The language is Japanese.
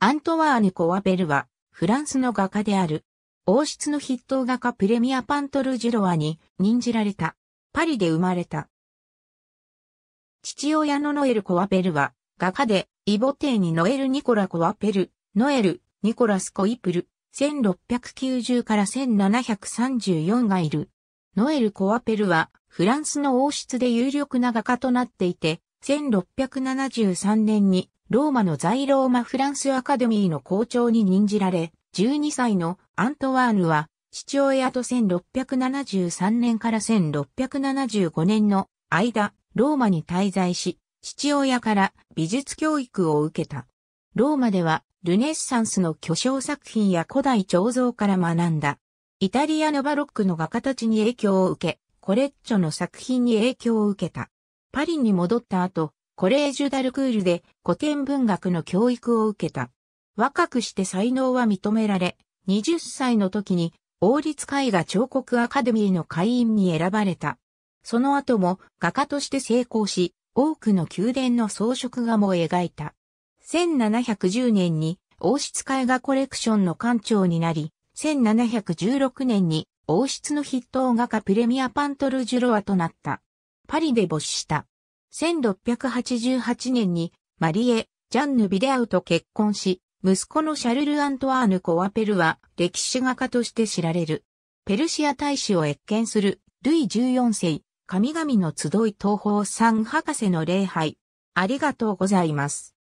アントワーヌ・コワベルは、フランスの画家である。王室の筆頭画家プレミア・パントル・ジュロワに任じられた。パリで生まれた。父親のノエル・コワベルは、画家で、イボテーにノエル・ニコラ・コワペル、ノエル、ニコラス・コイプル、1690から1734がいる。ノエル・コワペルは、フランスの王室で有力な画家となっていて、1673年にローマの在ローマフランスアカデミーの校長に任じられ、12歳のアントワーヌは父親と1673年から1675年の間、ローマに滞在し、父親から美術教育を受けた。ローマではルネッサンスの巨匠作品や古代彫像から学んだ。イタリアのバロックの画家たちに影響を受け、コレッチョの作品に影響を受けた。パリに戻った後、コレージュダルクールで古典文学の教育を受けた。若くして才能は認められ、20歳の時に王立絵画彫刻アカデミーの会員に選ばれた。その後も画家として成功し、多くの宮殿の装飾画も描いた。1710年に王室絵画コレクションの館長になり、1716年に王室の筆頭画家プレミアパントルジュロワとなった。パリで没した。1688年にマリエ・ジャンヌ・ビデアウと結婚し、息子のシャルル・アントワーヌ・コワペルは歴史画家として知られる。ペルシア大使を謁見するルイ14世、神々の集い東方三博士の礼拝。ありがとうございます。